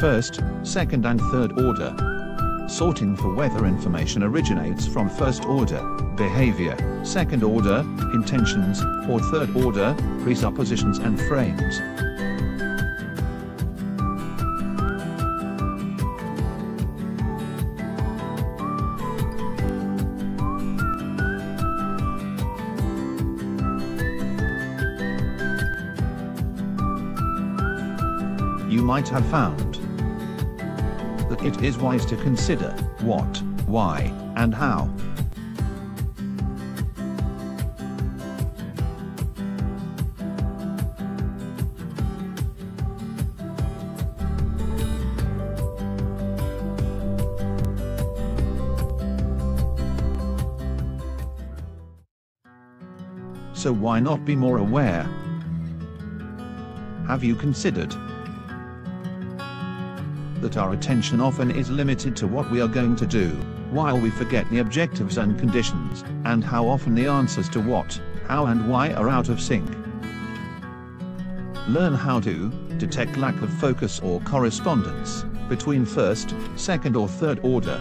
first, second and third order. Sorting for whether information originates from first order, behavior, second order, intentions, or third order, presuppositions and frames. You might have found that it is wise to consider what, why, and how. So why not be more aware? Have you considered that our attention often is limited to what we are going to do, while we forget the objectives and conditions, and how often the answers to what, how and why are out of sync. Learn how to detect lack of focus or correspondence between first, second or third order,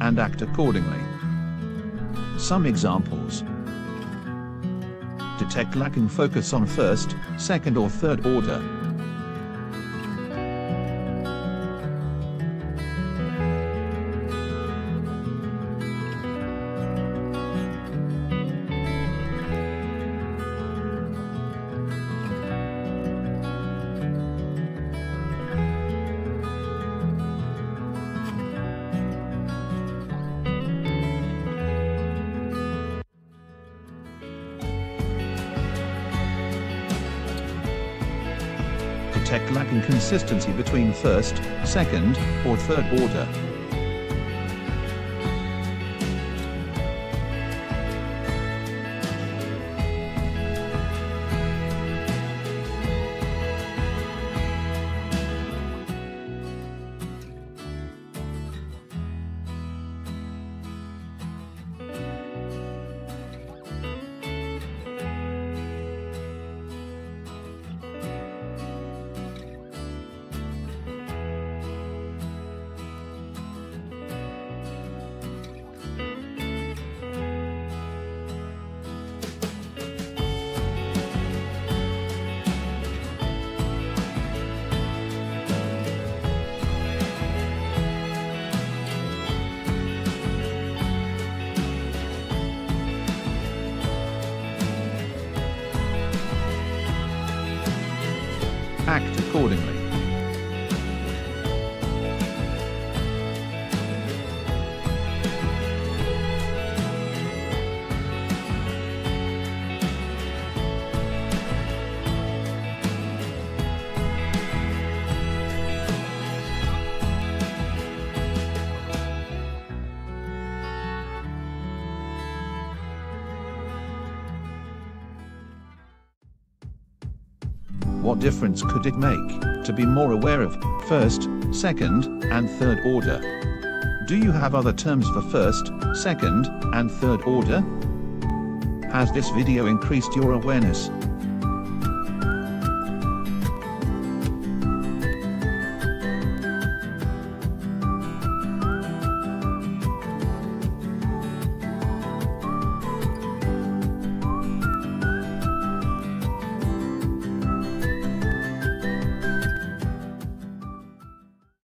and act accordingly. Some examples. Detect lacking focus on first, second or third order. Detect lacking consistency between first, second, or third order. Accordingly. What difference could it make to be more aware of first, second, and third order? Do you have other terms for first, second, and third order? Has this video increased your awareness